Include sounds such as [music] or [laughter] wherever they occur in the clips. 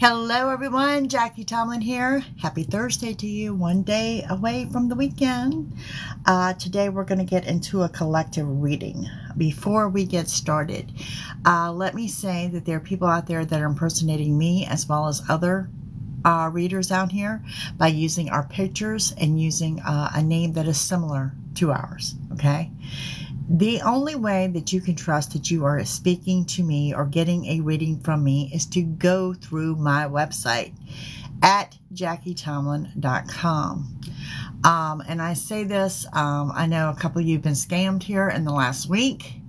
Hello, everyone. Jackie Tomlin here. Happy Thursday to you. One day away from the weekend. Uh, today, we're going to get into a collective reading. Before we get started, uh, let me say that there are people out there that are impersonating me as well as other uh, readers out here by using our pictures and using uh, a name that is similar to ours. Okay. The only way that you can trust that you are speaking to me or getting a reading from me is to go through my website at jackietomlin.com. Um, and I say this, um, I know a couple of you have been scammed here in the last week.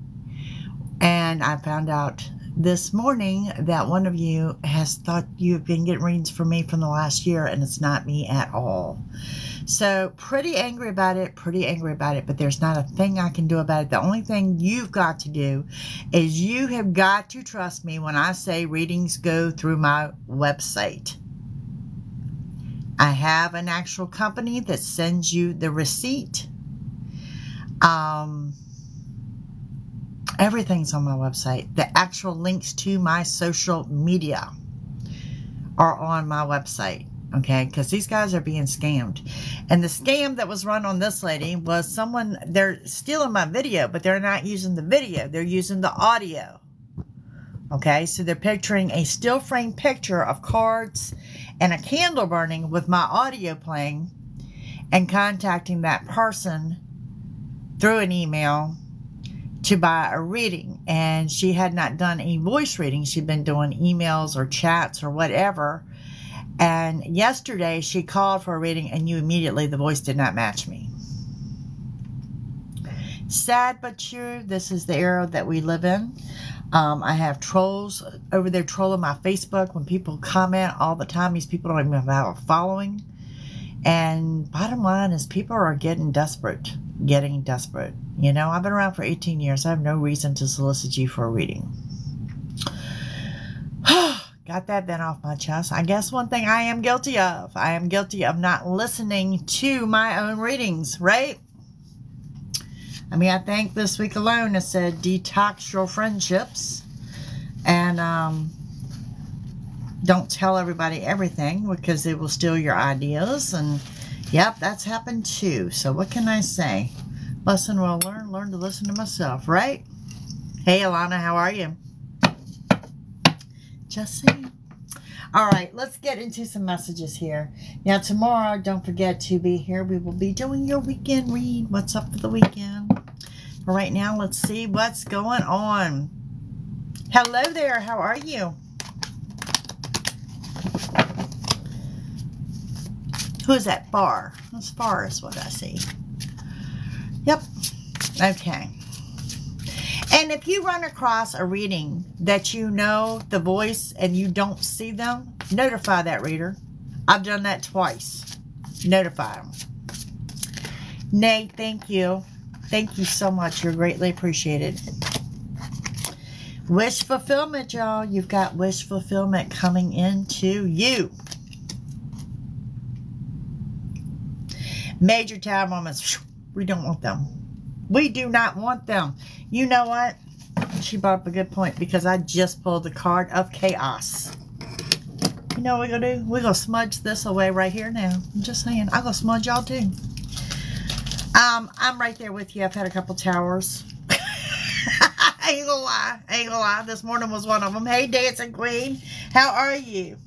And I found out this morning that one of you has thought you've been getting readings for me from the last year, and it's not me at all. So pretty angry about it, pretty angry about it, but there's not a thing I can do about it. The only thing you've got to do is you have got to trust me when I say readings go through my website. I have an actual company that sends you the receipt. Um, everything's on my website. The actual links to my social media are on my website okay? Because these guys are being scammed. And the scam that was run on this lady was someone they're stealing my video but they're not using the video they're using the audio okay? So they're picturing a still frame picture of cards and a candle burning with my audio playing and contacting that person through an email to buy a reading and she had not done a voice reading she'd been doing emails or chats or whatever and yesterday she called for a reading and you immediately, the voice did not match me. Sad but true, this is the era that we live in. Um, I have trolls over there trolling my Facebook when people comment all the time. These people don't even have a following. And bottom line is people are getting desperate, getting desperate. You know, I've been around for 18 years. I have no reason to solicit you for a reading. [sighs] Got that then off my chest. I guess one thing I am guilty of. I am guilty of not listening to my own readings, right? I mean, I think this week alone it said detox your friendships. And um, don't tell everybody everything because they will steal your ideas. And yep, that's happened too. So what can I say? Lesson well learned, learn to listen to myself, right? Hey, Alana, how are you? Just saying. All right, let's get into some messages here. Now, tomorrow, don't forget to be here. We will be doing your weekend read. What's up for the weekend? All right, now, let's see what's going on. Hello there. How are you? Who is that? Bar. That's far is what I see. Yep. Okay. And if you run across a reading that you know the voice and you don't see them, notify that reader. I've done that twice. Notify them. Nay, thank you. Thank you so much. You're greatly appreciated. Wish fulfillment, y'all. You've got wish fulfillment coming into you. Major tower moments. We don't want them. We do not want them. You know what? She brought up a good point because I just pulled the card of chaos. You know what we're going to do? We're going to smudge this away right here now. I'm just saying. I'm going to smudge y'all too. Um, I'm right there with you. I've had a couple towers. I [laughs] ain't gonna lie. I ain't gonna lie. This morning was one of them. Hey, Dancing Queen. How are you?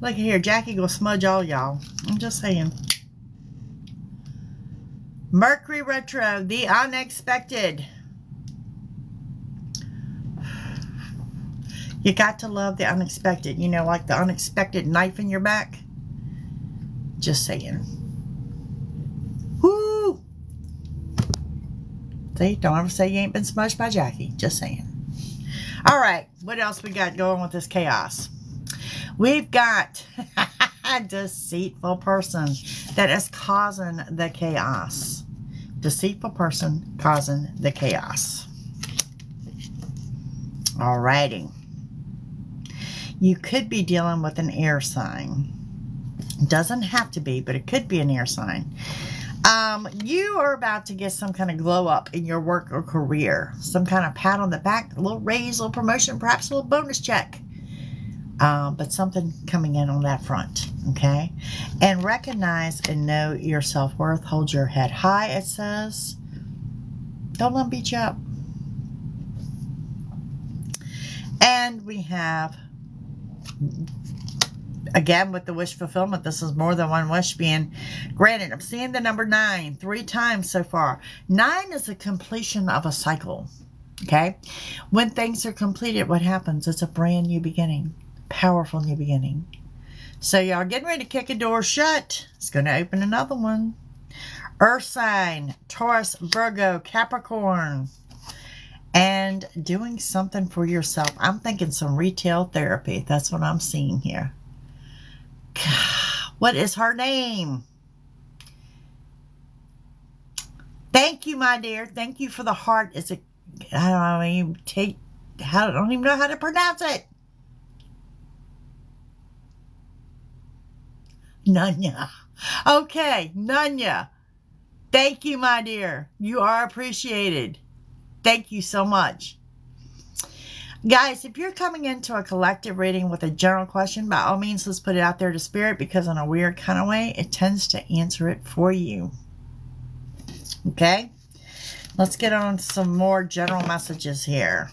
Look here. Jackie gonna smudge all y'all. I'm just saying. Mercury Retro, the unexpected. You got to love the unexpected. You know, like the unexpected knife in your back. Just saying. Woo! See, don't ever say you ain't been smudged by Jackie. Just saying. All right, what else we got going with this chaos? We've got [laughs] a deceitful person that is causing the chaos. Deceitful person causing the chaos. Alrighty. You could be dealing with an air sign. Doesn't have to be, but it could be an air sign. Um, you are about to get some kind of glow up in your work or career. Some kind of pat on the back, a little raise, a little promotion, perhaps a little bonus check Um, but something coming in on that front, okay? And recognize and know your self-worth. Hold your head high, it says. Don't let them beat you up. And we have, again, with the wish fulfillment, this is more than one wish being granted. I'm seeing the number nine three times so far. Nine is a completion of a cycle. Okay? When things are completed, what happens? It's a brand new beginning. Powerful new beginning. So y'all getting ready to kick a door shut. It's going to open another one. Earth sign, Taurus, Virgo, Capricorn. And doing something for yourself. I'm thinking some retail therapy. That's what I'm seeing here. [sighs] What is her name? Thank you, my dear. Thank you for the heart. Is it I don't even take, I don't even know how to pronounce it. Nunya. Okay, Nunya. Thank you, my dear. You are appreciated. Thank you so much. Guys, if you're coming into a collective reading with a general question, by all means, let's put it out there to spirit because in a weird kind of way, it tends to answer it for you. Okay? Let's get on some more general messages here.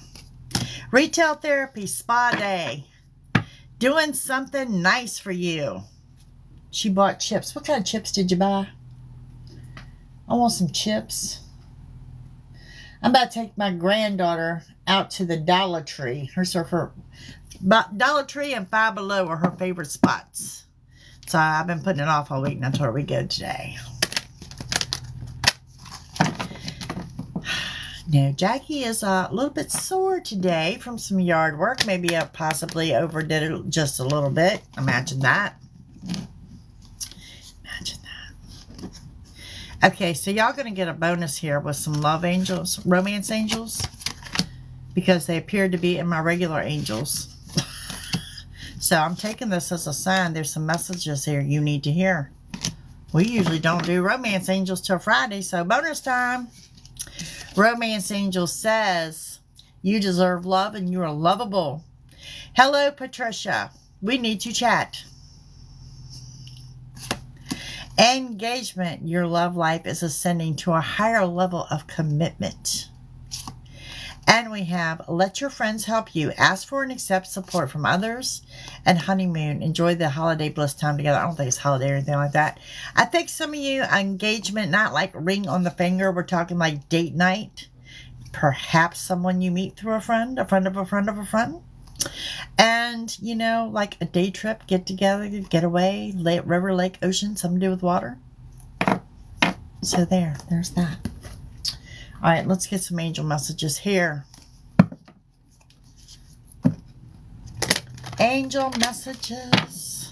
Retail therapy, spa day. Doing something nice for you. She bought chips. What kind of chips did you buy? I want some chips. I'm about to take my granddaughter out to the Dollar Tree. Her, her Dollar Tree and Five Below are her favorite spots. So I've been putting it off all week and told her we go today. Now, Jackie is a little bit sore today from some yard work. Maybe I possibly overdid it just a little bit. Imagine that. Imagine that. Okay, so y'all going to get a bonus here with some love angels, romance angels, because they appear to be in my regular angels. [laughs] so I'm taking this as a sign. There's some messages here you need to hear. We usually don't do romance angels till Friday, so bonus time. Romance Angel says, You deserve love and you are lovable. Hello, Patricia. We need to chat. Engagement. Your love life is ascending to a higher level of commitment. And we have let your friends help you. Ask for and accept support from others. And honeymoon. Enjoy the holiday bliss time together. I don't think it's holiday or anything like that. I think some of you engagement, not like ring on the finger. We're talking like date night. Perhaps someone you meet through a friend, a friend of a friend of a friend. And, you know, like a day trip, get together, get away, river, lake, ocean, something to do with water. So there, there's that. All right, let's get some angel messages here. Angel messages.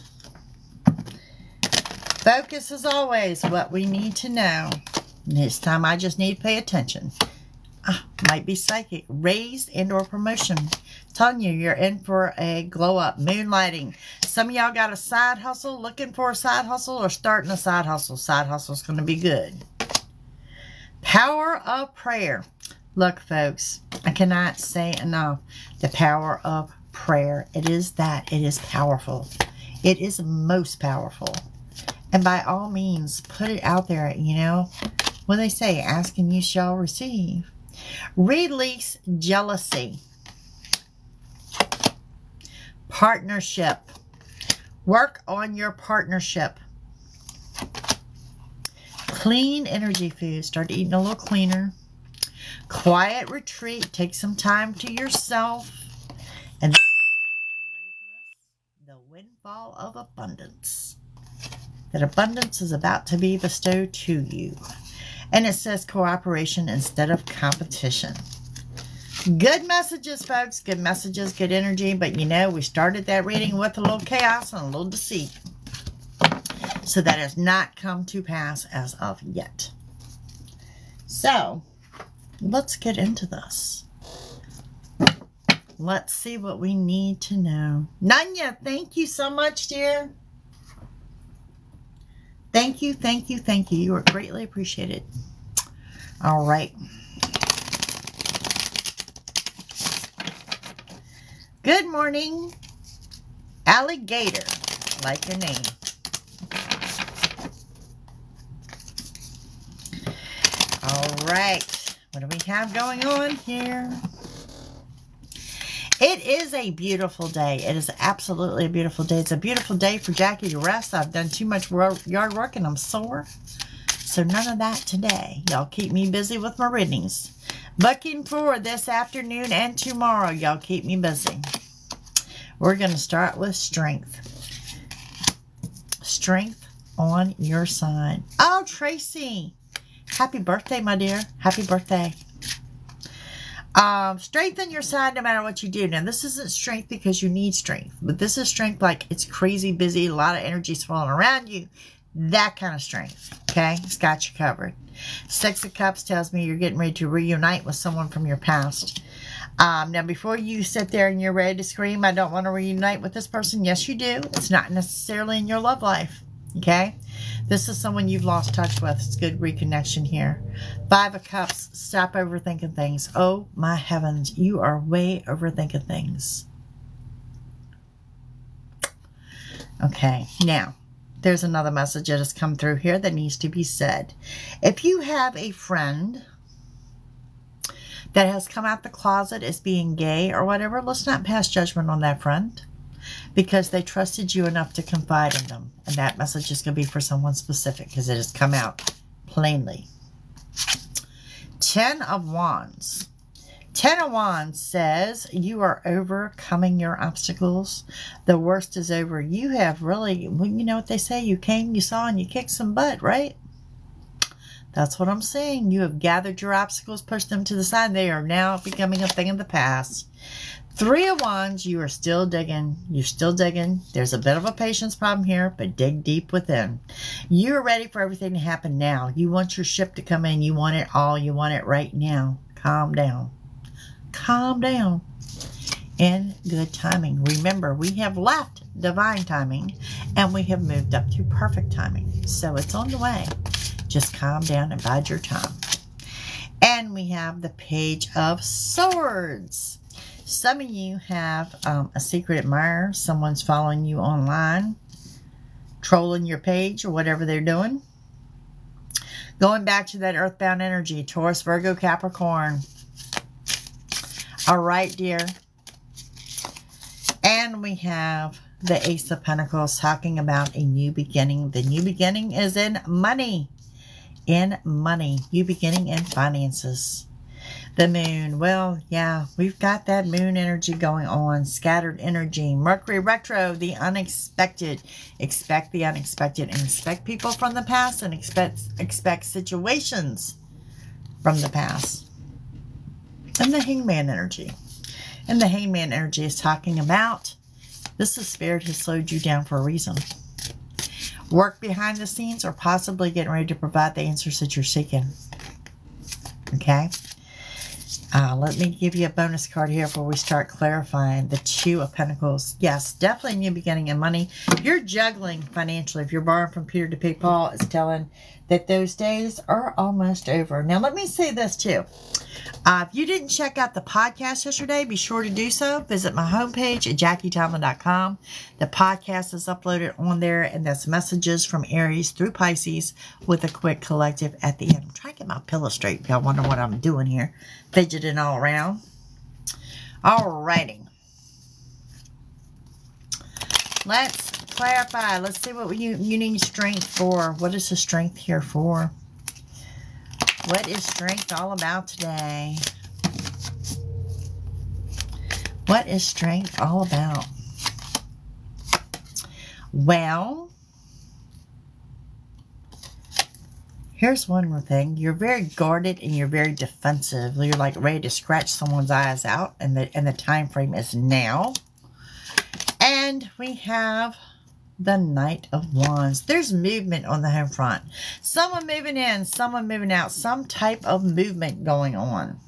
Focus is always, what we need to know. This time I just need to pay attention. Ah, might be psychic, raised and or promotion. Telling you, you're in for a glow up, moonlighting. Some of y'all got a side hustle, looking for a side hustle, or starting a side hustle. Side hustle's going to be good. Power of prayer. Look, folks, I cannot say enough the power of prayer. It is that. It is powerful. It is most powerful. And by all means, put it out there, you know. When they say, ask and you shall receive. Release jealousy. Partnership. Work on your partnership. Clean energy food. Start eating a little cleaner. Quiet retreat. Take some time to yourself. And the windfall of abundance. That abundance is about to be bestowed to you. And it says cooperation instead of competition. Good messages, folks. Good messages, good energy. But you know, we started that reading with a little chaos and a little deceit. So that has not come to pass as of yet. So, let's get into this. Let's see what we need to know. Nanya, thank you so much, dear. Thank you, thank you, thank you. You are greatly appreciated. All right. Good morning. Alligator, like your name. All right. What do we have going on here? It is a beautiful day. It is absolutely a beautiful day. It's a beautiful day for Jackie to rest. I've done too much yard work and I'm sore. So none of that today. Y'all keep me busy with my readings. Looking for this afternoon and tomorrow. Y'all keep me busy. We're going to start with strength. Strength on your side. Oh, Tracy. Happy birthday, my dear. Happy birthday. Um, strengthen your side no matter what you do. Now, this isn't strength because you need strength, but this is strength like it's crazy busy, a lot of energy swirling around you. That kind of strength, okay? It's got you covered. Six of Cups tells me you're getting ready to reunite with someone from your past. Um, now, before you sit there and you're ready to scream, I don't want to reunite with this person. Yes, you do. It's not necessarily in your love life, okay? This is someone you've lost touch with. It's good reconnection here. Five of Cups. Stop overthinking things. Oh, my heavens. You are way overthinking things. Okay, now, there's another message that has come through here that needs to be said. If you have a friend that has come out the closet as being gay or whatever, let's not pass judgment on that friend because they trusted you enough to confide in them. And that message is going to be for someone specific because it has come out plainly. Ten of Wands. Ten of Wands says you are overcoming your obstacles. The worst is over. You have really, well, you know what they say, you came, you saw, and you kicked some butt, right? That's what I'm saying. You have gathered your obstacles, pushed them to the side. They are now becoming a thing of the past. Three of Wands, you are still digging. You're still digging. There's a bit of a patience problem here, but dig deep within. You're ready for everything to happen now. You want your ship to come in. You want it all. You want it right now. Calm down. Calm down. In good timing. Remember, we have left divine timing and we have moved up to perfect timing. So it's on the way. Just calm down and bide your time. And we have the Page of Swords. Some of you have um, a secret admirer. Someone's following you online, trolling your page or whatever they're doing. Going back to that earthbound energy, Taurus, Virgo, Capricorn. All right, dear. And we have the Ace of Pentacles talking about a new beginning. The new beginning is in money. In money. New beginning in finances. The moon. Well, yeah, we've got that moon energy going on. Scattered energy. Mercury retro, the unexpected. Expect the unexpected and expect people from the past and expect, expect situations from the past. And the hangman energy. And the hangman energy is talking about this is spirit has slowed you down for a reason. Work behind the scenes or possibly getting ready to provide the answers that you're seeking. Okay? Uh, let me give you a bonus card here before we start clarifying the Two of Pentacles. Yes, definitely new beginning in money. You're juggling financially. If you're borrowing from Peter to pay Paul, it's telling that those days are almost over. Now, let me say this too. Uh, if you didn't check out the podcast yesterday, be sure to do so. Visit my homepage at JackieTomlin.com. The podcast is uploaded on there, and that's messages from Aries through Pisces with a quick collective at the end. I'm trying to get my pillow straight if y'all wonder what I'm doing here. Fidgeting all around. Alrighty. Let's clarify. Let's see what you, you need strength for. What is the strength here for? What is strength all about today? What is strength all about? Well, here's one more thing. You're very guarded and you're very defensive. You're like ready to scratch someone's eyes out and the, and the time frame is now. And we have the Knight of Wands. There's movement on the home front. Someone moving in, someone moving out. Some type of movement going on.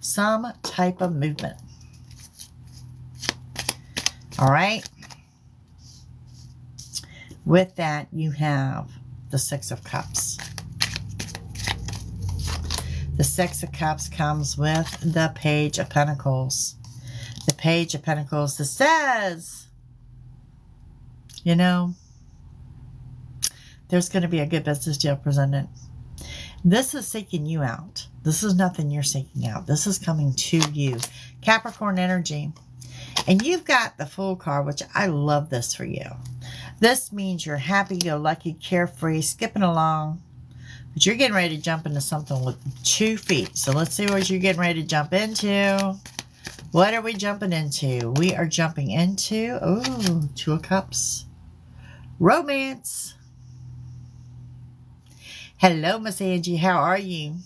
Some type of movement. All right. With that, you have the Six of Cups. The Six of Cups comes with the Page of Pentacles. The Page of Pentacles that says you know, there's going to be a good business deal presented. This is seeking you out. This is nothing you're seeking out. This is coming to you. Capricorn energy. And you've got the Fool card, which I love this for you. This means you're happy-go-lucky, carefree, skipping along. But you're getting ready to jump into something with two feet. So let's see what you're getting ready to jump into. What are we jumping into? We are jumping into, oh, Two of Cups. Romance. Hello, Miss Angie. How are you?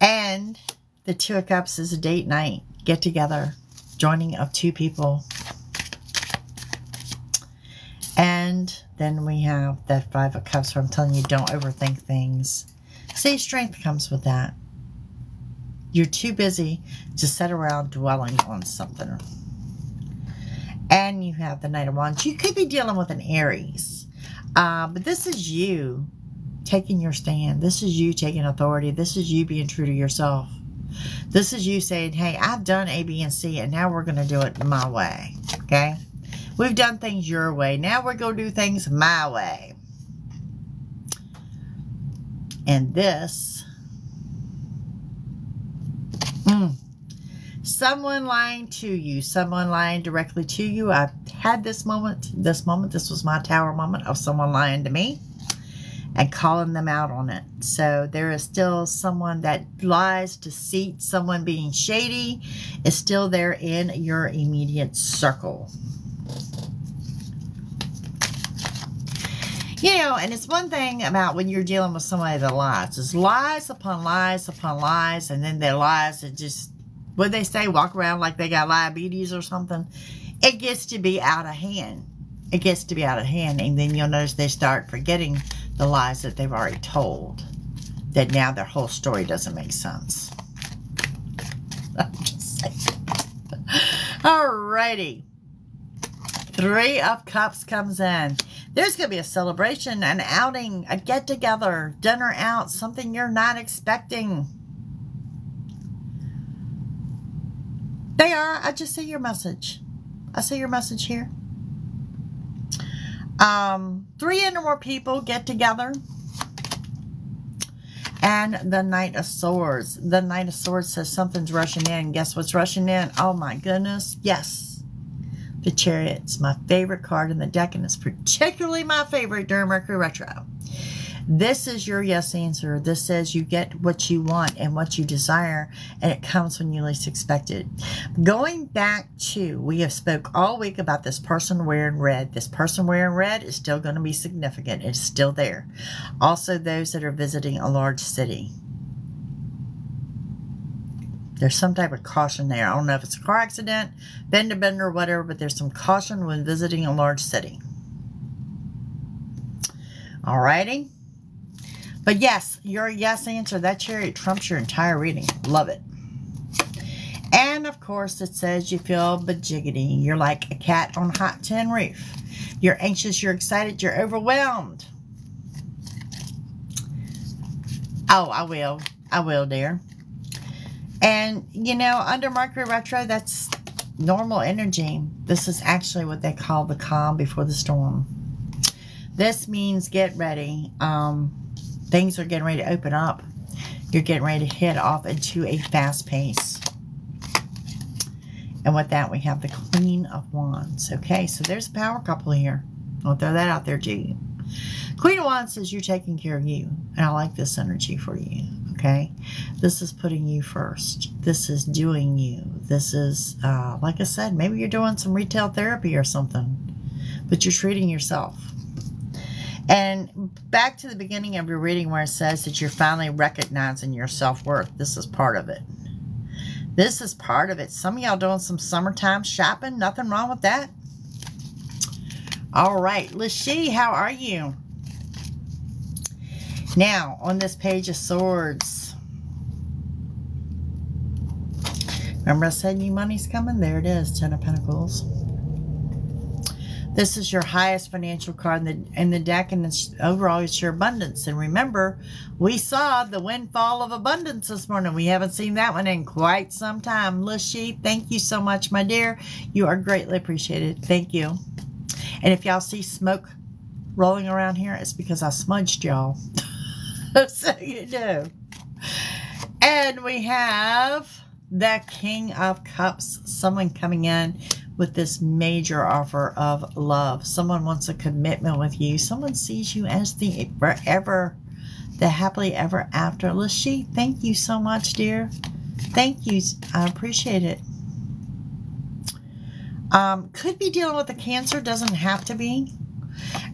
And the Two of Cups is a date night, get together, joining of two people. And then we have that Five of Cups where I'm telling you, don't overthink things. See, strength comes with that. You're too busy to sit around dwelling on something. And you have the Knight of Wands. You could be dealing with an Aries uh, but this is you taking your stand. This is you taking authority. This is you being true to yourself. This is you saying, hey, I've done A, B, and C, and now we're going to do it my way. Okay? We've done things your way. Now we're going to do things my way. And this, mm, someone lying to you, someone lying directly to you. I've had this moment, this moment, this was my tower moment of someone lying to me and calling them out on it. So there is still someone that lies, deceit, someone being shady is still there in your immediate circle. You know, and it's one thing about when you're dealing with somebody that lies. It's lies upon lies upon lies, and then their lies are just what they say, walk around like they got diabetes or something. It gets to be out of hand. It gets to be out of hand, and then you'll notice they start forgetting the lies that they've already told. That now their whole story doesn't make sense. [laughs] Alrighty. Three of Cups comes in. There's going to be a celebration, an outing, a get-together, dinner out, something you're not expecting. They are. I just see your message. I see your message here. Um, three or more people get together. And the Knight of Swords. The Knight of Swords says something's rushing in. Guess what's rushing in? Oh my goodness. Yes. The Chariot's my favorite card in the deck. And it's particularly my favorite during Mercury Retro. This is your yes answer. This says you get what you want and what you desire, and it comes when you least expect it. Going back to, we have spoke all week about this person wearing red. This person wearing red is still going to be significant. It's still there. Also, those that are visiting a large city. There's some type of caution there. I don't know if it's a car accident, bend bender bender, or whatever, but there's some caution when visiting a large city. Alrighty. But yes, your yes answer, that chariot trumps your entire reading. Love it. And of course, it says you feel bajiggity. You're like a cat on a hot tin roof. You're anxious, you're excited, you're overwhelmed. Oh, I will. I will, dear. And, you know, under Mercury Retro, that's normal energy. This is actually what they call the calm before the storm. This means get ready. Um, things are getting ready to open up. You're getting ready to head off into a fast pace. And with that, we have the Queen of Wands. Okay, so there's a power couple here. I'll throw that out there to. Queen of Wands says you're taking care of you. And I like this energy for you. Okay, this is putting you first. This is doing you. This is, uh, like I said, maybe you're doing some retail therapy or something. But you're treating yourself. And back to the beginning of your reading where it says that you're finally recognizing your self-worth. This is part of it. This is part of it. Some of y'all doing some summertime shopping. Nothing wrong with that. All right. Lashee, how are you? Now, on this page of swords. Remember I said you money's coming? There it is. Ten of Pentacles. This is your highest financial card in the, in the deck, and it's, overall, it's your abundance. And remember, we saw the windfall of abundance this morning. We haven't seen that one in quite some time. Lishy, thank you so much, my dear. You are greatly appreciated. Thank you. And if y'all see smoke rolling around here, it's because I smudged y'all. [laughs] so you know. And we have the King of Cups. Someone coming in with this major offer of love. Someone wants a commitment with you. Someone sees you as the forever, the happily ever after. Lashi, thank you so much, dear. Thank you. I appreciate it. Um, could be dealing with a cancer, doesn't have to be.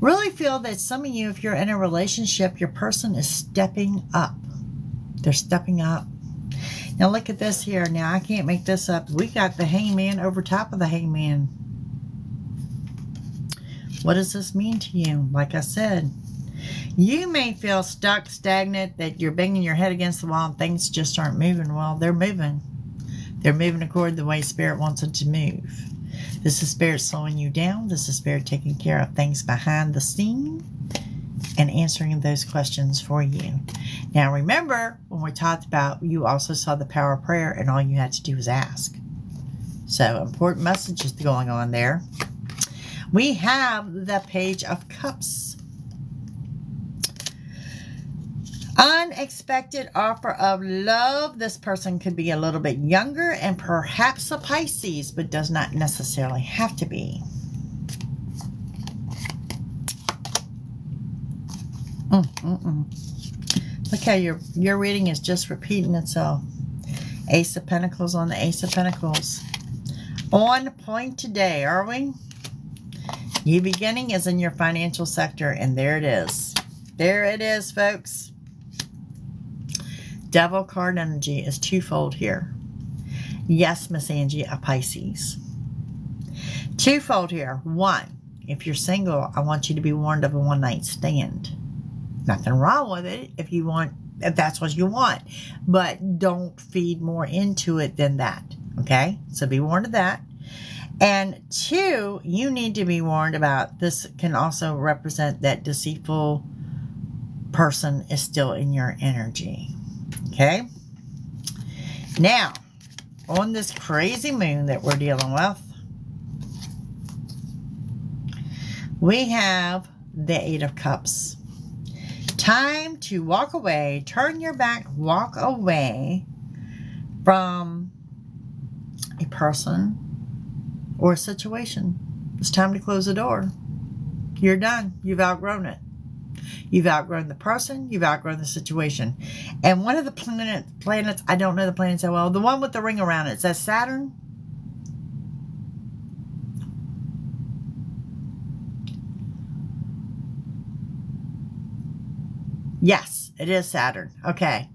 Really feel that some of you, if you're in a relationship, your person is stepping up. They're stepping up. Now look at this here. Now I can't make this up. We got the hangman over top of the hangman. What does this mean to you? Like I said, you may feel stuck, stagnant, that you're banging your head against the wall and things just aren't moving well. They're moving. They're moving according to the way Spirit wants it to move. This is Spirit slowing you down. This is Spirit taking care of things behind the scene and answering those questions for you. Now, remember when we talked about you also saw the power of prayer and all you had to do was ask. So, important messages going on there. We have the Page of Cups. Unexpected offer of love. This person could be a little bit younger and perhaps a Pisces, but does not necessarily have to be. Mm, mm, mm. Look how your, your reading is just repeating itself. Ace of Pentacles on the Ace of Pentacles. On point today, are we? New beginning is in your financial sector, and there it is. There it is, folks. Devil card energy is twofold here. Yes, Miss Angie, a Pisces. Twofold here. One, if you're single, I want you to be warned of a one-night stand. Nothing wrong with it if you want, if that's what you want. But don't feed more into it than that. Okay? So be warned of that. And two, you need to be warned about this can also represent that deceitful person is still in your energy. Okay? Now, on this crazy moon that we're dealing with, we have the Eight of Cups. Time to walk away, turn your back, walk away from a person or a situation. It's time to close the door. You're done. You've outgrown it. You've outgrown the person. You've outgrown the situation. And one of the planet, planets, I don't know the planets so well, the one with the ring around it, is that Saturn? Yes, it is Saturn. Okay.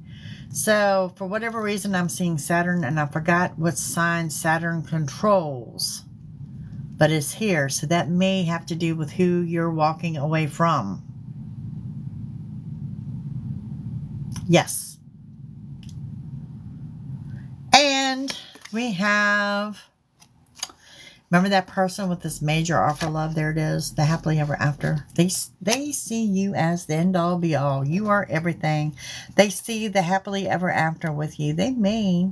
So, for whatever reason, I'm seeing Saturn, and I forgot what sign Saturn controls. But it's here, so that may have to do with who you're walking away from. Yes. And we have Remember that person with this major offer love? There it is. The happily ever after. They, they see you as the end all be all. You are everything. They see the happily ever after with you. They may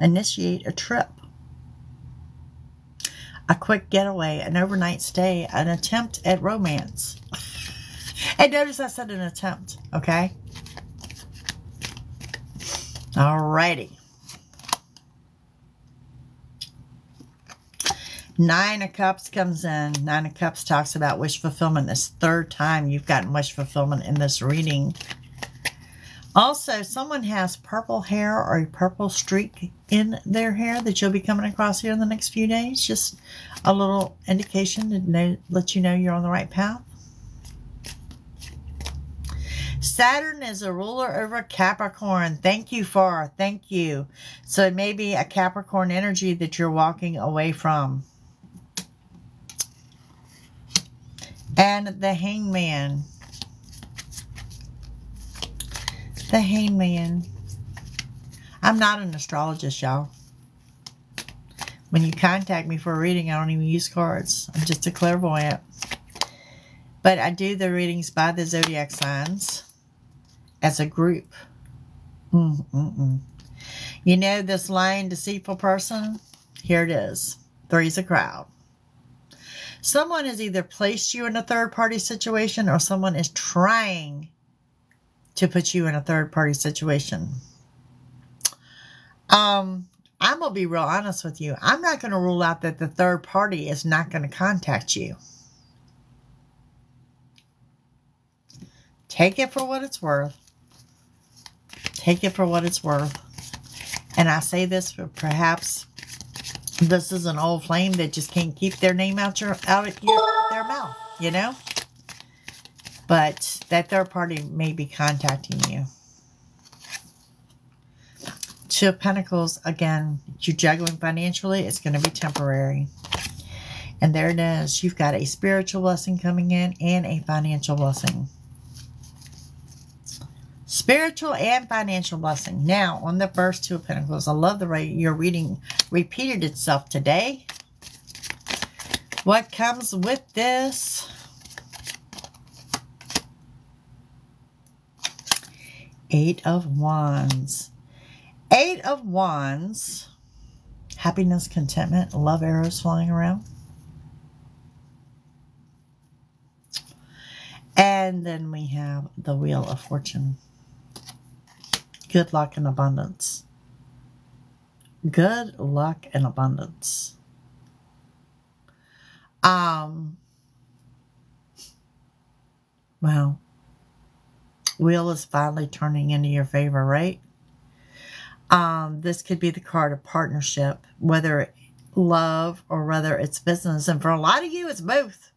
initiate a trip. A quick getaway, an overnight stay, an attempt at romance. [laughs] and notice I said an attempt, okay? Alrighty. Nine of Cups comes in. Nine of Cups talks about wish fulfillment. This third time you've gotten wish fulfillment in this reading. Also, someone has purple hair or a purple streak in their hair that you'll be coming across here in the next few days. Just a little indication to know, let you know you're on the right path. Saturn is a ruler over Capricorn. Thank you, Far. Thank you. So it may be a Capricorn energy that you're walking away from. And the hangman. The hangman. I'm not an astrologist, y'all. When you contact me for a reading, I don't even use cards. I'm just a clairvoyant. But I do the readings by the zodiac signs as a group. Mm -mm -mm. You know this lying, deceitful person? Here it is. Three's a crowd. Someone has either placed you in a third party situation or someone is trying to put you in a third party situation. Um, I'm going to be real honest with you. I'm not going to rule out that the third party is not going to contact you. Take it for what it's worth. Take it for what it's worth. And I say this, but perhaps this is an old flame that just can't keep their name out your out of your, their mouth, you know? But that third party may be contacting you. Two of Pentacles, again, you're juggling financially, it's going to be temporary. And there it is. You've got a spiritual blessing coming in and a financial blessing. Spiritual and financial blessing. Now, on the first two of Pentacles, I love the way you're reading repeated itself today. What comes with this? Eight of Wands. Eight of Wands. Happiness, contentment, love arrows flying around. And then we have the Wheel of Fortune. Good luck and abundance. Good luck and abundance. Um, well, wheel is finally turning into your favor, right? Um, this could be the card of partnership, whether love or whether it's business. And for a lot of you, it's both.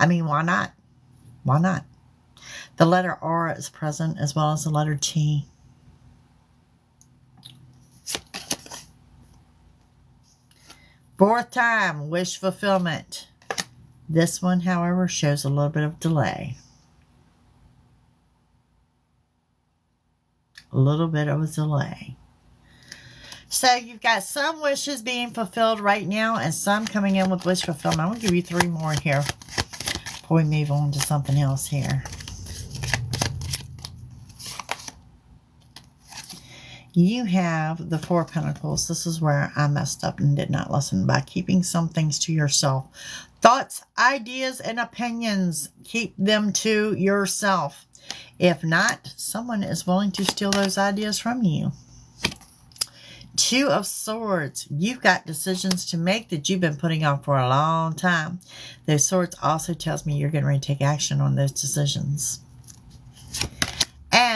I mean, why not? Why not? The letter R is present as well as the letter T. Fourth time, wish fulfillment. This one, however, shows a little bit of delay. A little bit of a delay. So you've got some wishes being fulfilled right now and some coming in with wish fulfillment. I'm going to give you three more here before we move on to something else here. You have the Four Pentacles. This is where I messed up and did not listen by keeping some things to yourself. Thoughts, ideas, and opinions, keep them to yourself. If not, someone is willing to steal those ideas from you. Two of Swords. You've got decisions to make that you've been putting off for a long time. Those Swords also tells me you're getting ready to take action on those decisions.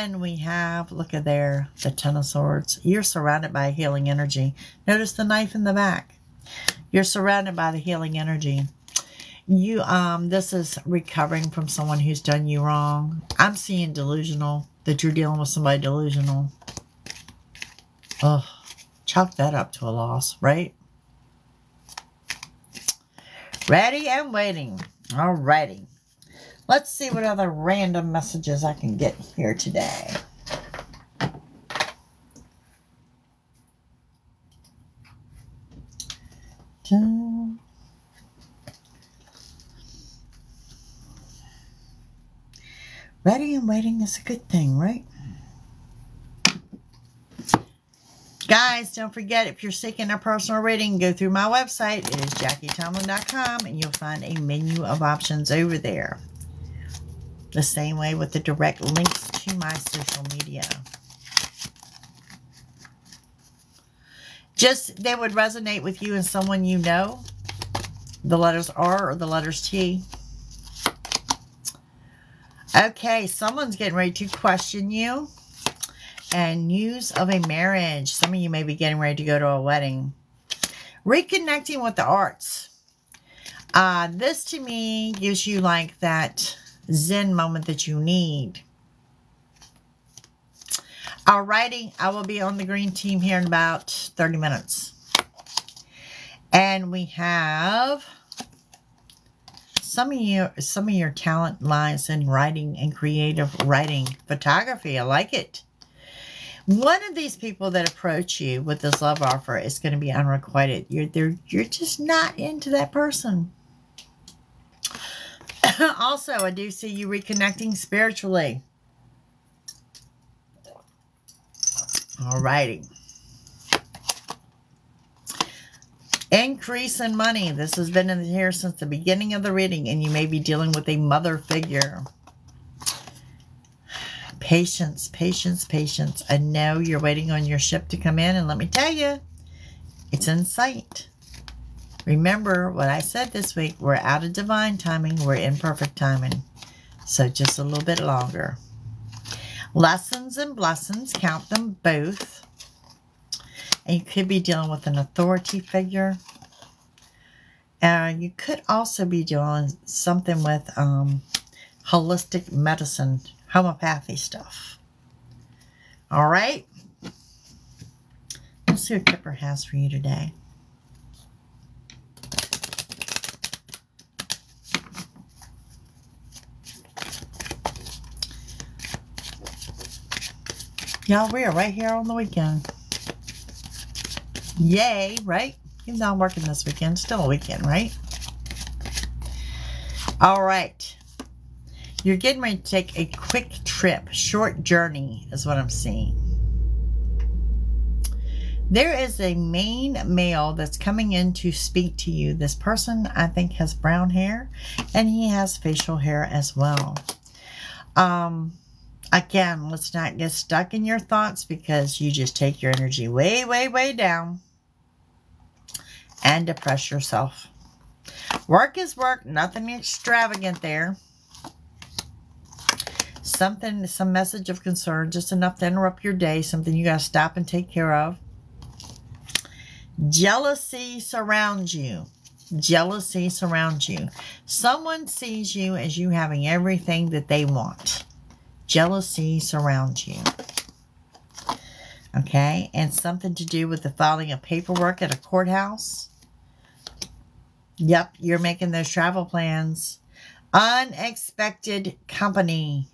And we have, look at there, the Ten of Swords. You're surrounded by healing energy. Notice the knife in the back. You're surrounded by the healing energy. You, um, this is recovering from someone who's done you wrong. I'm seeing delusional, that you're dealing with somebody delusional. Oh, chalk that up to a loss, right? Ready and waiting. Alrighty. Let's see what other random messages I can get here today. Ready and waiting is a good thing, right? Guys, don't forget, if you're seeking a personal reading, go through my website. It is JackieTomlin.com, and you'll find a menu of options over there. The same way with the direct links to my social media. Just, they would resonate with you and someone you know. The letters R or the letters T. Okay, someone's getting ready to question you. And news of a marriage. Some of you may be getting ready to go to a wedding. Reconnecting with the arts. Uh, this to me gives you like that Zen moment that you need. Alrighty, I will be on the green team here in about 30 minutes. And we have some of you, some of your talent lies in writing and creative writing. Photography, I like it. One of these people that approach you with this love offer is going to be unrequited. You're there. You're just not into that person. [coughs] also, I do see you reconnecting spiritually. Alrighty. Increase in money. This has been in here since the beginning of the reading, and you may be dealing with a mother figure. [sighs] Patience, patience, patience. I know you're waiting on your ship to come in, and let me tell you, it's in sight. Remember what I said this week. We're out of divine timing. We're in perfect timing. So just a little bit longer. Lessons and blessings. Count them both. And you could be dealing with an authority figure. And you could also be doing something with um, holistic medicine, homeopathy stuff. All right. Let's see what Kipper has for you today. Y'all, we are right here on the weekend. Yay, right? Though I'm working this weekend, still a weekend, right? All right. You're getting ready to take a quick trip. Short journey is what I'm seeing. There is a main male that's coming in to speak to you. This person, I think, has brown hair and he has facial hair as well. Um, Again, let's not get stuck in your thoughts because you just take your energy way, way, way down and depress yourself. Work is work, nothing extravagant there. Something, some message of concern, just enough to interrupt your day, something you got to stop and take care of. Jealousy surrounds you. Jealousy surrounds you. Someone sees you as you having everything that they want jealousy surrounds you. Okay, and something to do with the filing of paperwork at a courthouse. Yep, you're making those travel plans. Unexpected company.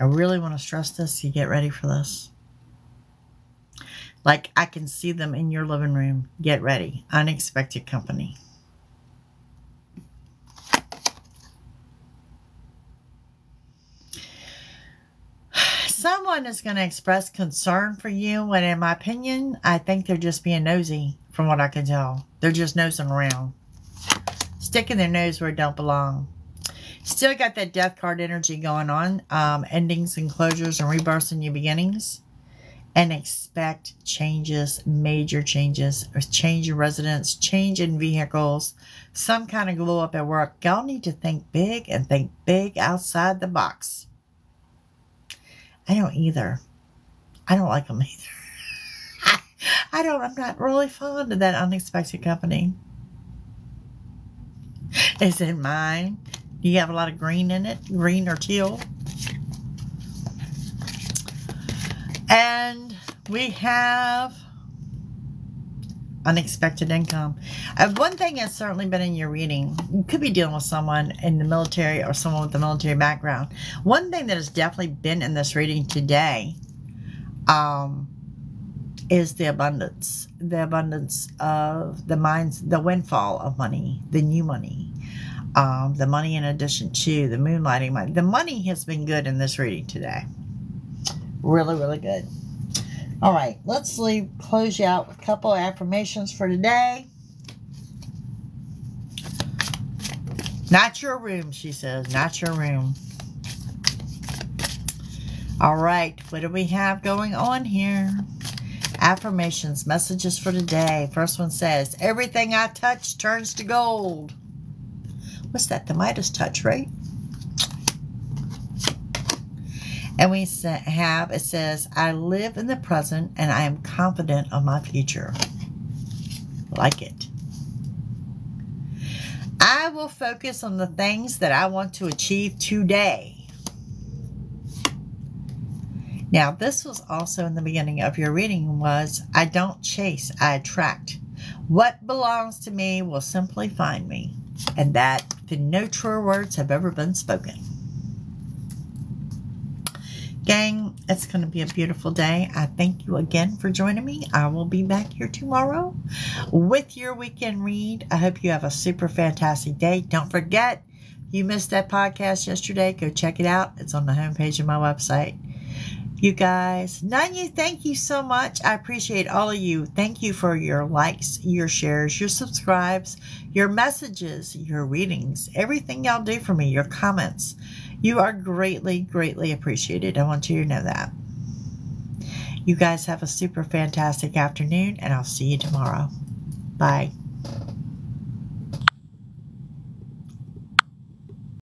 I really want to stress this. You get ready for this. Like I can see them in your living room. Get ready. Unexpected company. Someone is going to express concern for you, when in my opinion, I think they're just being nosy from what I can tell. They're just nosing around. Sticking their nose where it don't belong. Still got that death card energy going on. Um, endings and closures and rebirths and new beginnings. And expect changes, major changes, or change in residence, change in vehicles, some kind of glow up at work. Y'all need to think big and think big outside the box. I don't either. I don't like them either. [laughs] I don't, I'm not really fond of that unexpected company. Is it mine? Do you have a lot of green in it? Green or teal? And we have unexpected income. Uh, one thing has certainly been in your reading, you could be dealing with someone in the military or someone with a military background. One thing that has definitely been in this reading today um, is the abundance. The abundance of the minds, the windfall of money, the new money. Um, the money in addition to the moonlighting money. The money has been good in this reading today. Really, really good. All right, let's leave, close you out with a couple of affirmations for today. Not your room, she says. Not your room. All right, what do we have going on here? Affirmations, messages for today. First one says, everything I touch turns to gold. What's that? The Midas touch, right? And we have, it says, I live in the present and I am confident of my future. Like it. I will focus on the things that I want to achieve today. Now, this was also in the beginning of your reading was, I don't chase, I attract. What belongs to me will simply find me. And that the no truer words have ever been spoken. Gang, it's going to be a beautiful day. I thank you again for joining me. I will be back here tomorrow with your weekend read. I hope you have a super fantastic day. Don't forget, you missed that podcast yesterday, go check it out. It's on the homepage of my website. You guys, Nanya, thank you so much. I appreciate all of you. Thank you for your likes, your shares, your subscribes, your messages, your readings, everything y'all do for me, your comments. You are greatly, greatly appreciated. I want you to know that. You guys have a super fantastic afternoon, and I'll see you tomorrow. Bye.